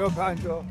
没看错。